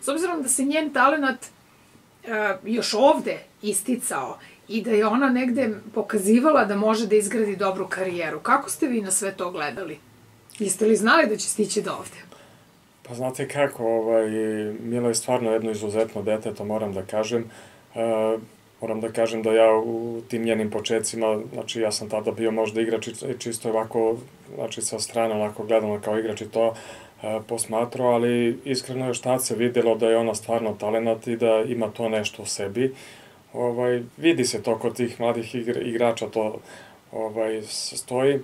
S obzirom da se njen talenat uh, još ovde isticao i da je ona negde pokazivala da može da izgradi dobru karijeru, kako ste vi na sve to gledali? Jeste li znali da će stići do ovde? Pa znate kako, ovaj, Mila je stvarno jedno izuzetno dete, to moram da kažem. Uh, moram da kažem da ja u tim njenim početcima, znači ja sam tada bio možda igrač čisto ovako, znači sa strane onako gledano kao igrač i to e, posmatrao, ali iskreno je šta se videlo da je ona stvarno talenat i da ima to nešto u sebi. Ovaj, vidi se to kod tih mladih igrača, to ovaj, stoji.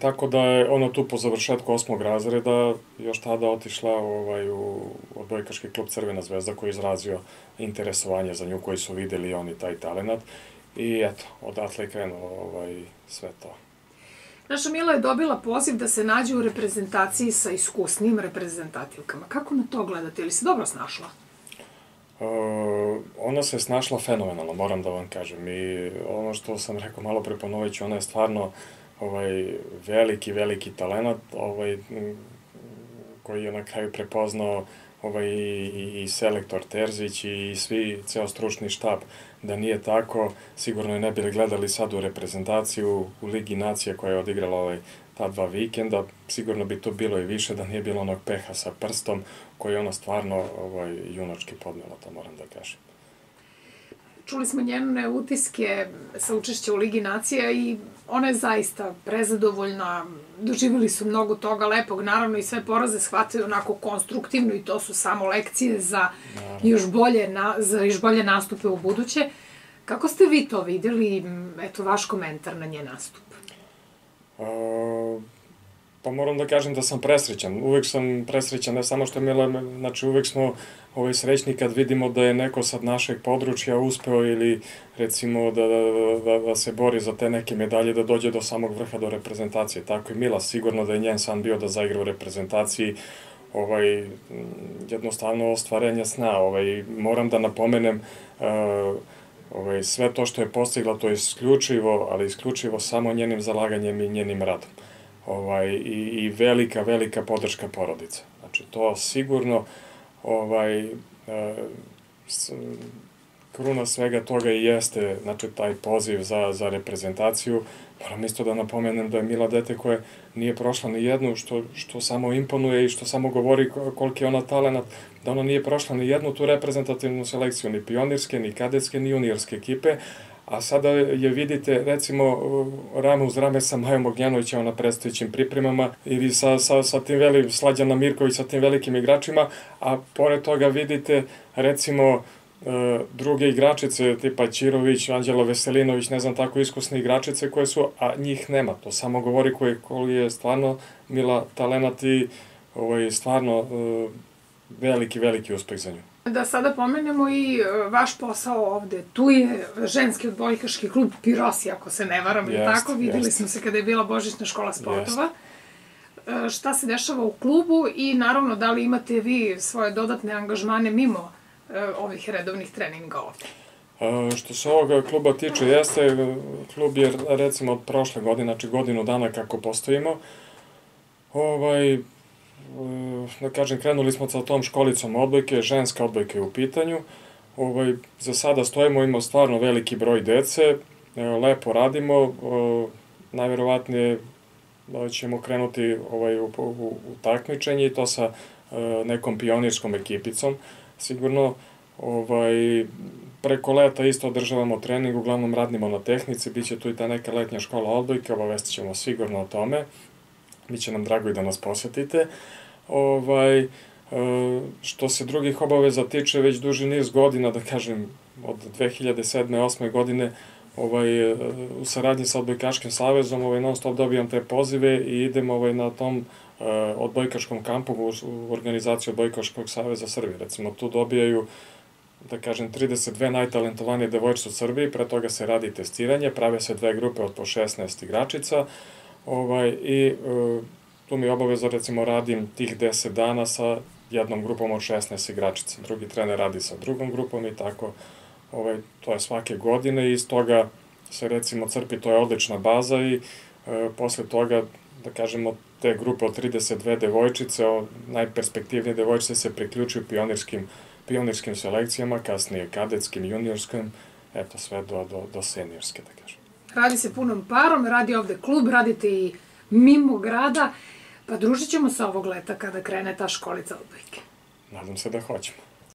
Tako da je ona tu po završetku osmog razreda još tada otišla ovaj, u odbojkaški klub Crvena zvezda koji je izrazio interesovanje za nju, koji su videli oni taj talenat. I eto, odatle je krenulo ovaj, sve to. Naša Mila je dobila poziv da se nađe u reprezentaciji sa iskusnim reprezentativkama. Kako na to gledate? Ili se dobro snašla? Uh, ona se snašla fenomenalno, moram da vam kažem. I ono što sam rekao malo pre ponovit ona je stvarno ovaj, veliki, veliki talenat ovaj, koji je na kraju prepoznao ovaj, i, i selektor Terzić i svi, ceo stručni štab. Da nije tako, sigurno ne bili gledali sad u reprezentaciju u Ligi nacija koja je odigrala ovaj, ta dva vikenda, sigurno bi to bilo i više da nije bilo onog peha sa prstom koji je ona stvarno ovaj, junački podnela, to moram da kažem. Čuli smo njene utiske sa učešća u Ligi nacija i ona je zaista prezadovoljna, doživjeli su mnogo toga lepog, naravno i sve poraze shvataju onako konstruktivno i to su samo lekcije za još bolje, na, za još bolje nastupe u buduće. Kako ste vi to videli, eto, vaš komentar na nje nastup? Pa moram da kažem da sam presrećan. Uvek sam presrećan, ne samo što je Mila, znači uvek smo ovaj, srećni kad vidimo da je neko sad našeg područja uspeo ili recimo da, da, da, da se bori za te neke medalje, da dođe do samog vrha do reprezentacije. Tako i Mila, sigurno da je njen san bio da zaigra u reprezentaciji, ovaj, jednostavno ostvarenje sna. Ovaj, moram da napomenem uh, ovaj, sve to što je postigla, to je isključivo, ali isključivo samo njenim zalaganjem i njenim radom. Ovaj, i, I velika, velika podrška porodice. Znači, to sigurno ovaj, e, kruna svega toga i jeste znači, taj poziv za, za reprezentaciju. Moram isto da napomenem da je Mila dete koje nije prošla ni jednu, što, što samo imponuje i što samo govori koliki je ona talenat, da ona nije prošla ni jednu tu reprezentativnu selekciju, ni pionirske, ni kadetske, ni juniorske ekipe, a sada je vidite recimo rame uz rame sa Majom Ognjanovićem na predstojićim pripremama ili sa, sa, sa tim veli, Slađana Mirković sa tim velikim igračima, a pored toga vidite recimo e, druge igračice tipa Ćirović, Anđelo Veselinović, ne znam tako iskusne igračice koje su, a njih nema. To samo govori koji, koji je stvarno Mila talenat i ovaj, stvarno e, veliki, veliki uspeh za nju. Da sada pomenemo i e, vaš posao ovde. Tu je ženski odbojkaški klub Pirosi, ako se ne varam, jest, tako? Videli jest. smo se kada je bila Božićna škola sportova. Jest. E, šta se dešava u klubu i naravno da li imate vi svoje dodatne angažmane mimo e, ovih redovnih treninga ovde? što se ovoga kluba tiče, jeste, klub je recimo od prošle godine, znači godinu dana kako postojimo, ovaj, da kažem, krenuli smo sa tom školicom odbojke, ženska odbojka je u pitanju. Ovaj, za sada stojimo, imamo stvarno veliki broj dece, lepo radimo, eh, najverovatnije da ćemo krenuti ovaj, u, u, u takmičenje i to sa nekom pionirskom ekipicom. Sigurno ovaj, preko leta isto održavamo trening, uglavnom radimo na tehnici, bit će tu i ta neka letnja škola odbojke, obavestit ćemo sigurno o tome. Biće nam drago i da nas posetite. Ovaj, e, što se drugih obaveza tiče, već duži niz godina, da kažem, od 2007. 8. godine, ovaj, e, u saradnji sa Odbojkaškim savezom, ovaj, non stop dobijam te pozive i idem ovaj, na tom uh, odbojkaškom kampu u, u organizaciju Odbojkaškog saveza Srbije. Recimo, tu dobijaju da kažem, 32 najtalentovanije devojčice u Srbiji, pre toga se radi testiranje, prave se dve grupe od po 16 igračica, ovaj, i uh, tu mi je obaveza, recimo, radim tih 10 dana sa jednom grupom od 16 igračica. Drugi trener radi sa drugom grupom i tako, ovaj, to je svake godine i iz toga se recimo crpi, to je odlična baza i e, posle toga, da kažemo, te grupe od 32 devojčice, o, najperspektivnije devojčice se priključuju pionirskim, pionirskim selekcijama, kasnije kadetskim, juniorskim, eto sve do, do, do seniorske, da kažem. Radi se punom parom, radi ovde klub, radite i mimo grada, pa družit ćemo se ovog leta kada krene ta školica odbojke. Nadam se da hoćemo.